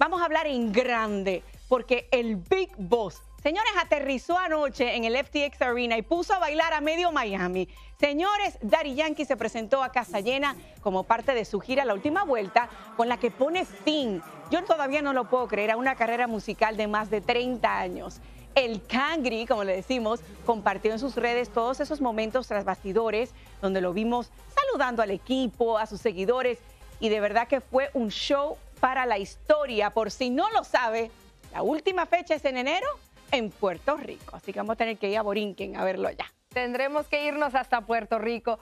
vamos a hablar en grande, porque el Big Boss, señores, aterrizó anoche en el FTX Arena y puso a bailar a medio Miami. Señores, Daddy Yankee se presentó a casa llena como parte de su gira La Última Vuelta, con la que pone fin, yo todavía no lo puedo creer, a una carrera musical de más de 30 años. El Cangri, como le decimos, compartió en sus redes todos esos momentos tras bastidores, donde lo vimos saludando al equipo, a sus seguidores, y de verdad que fue un show para la historia. Por si no lo sabe, la última fecha es en enero en Puerto Rico, así que vamos a tener que ir a Borinquen a verlo allá. Tendremos que irnos hasta Puerto Rico.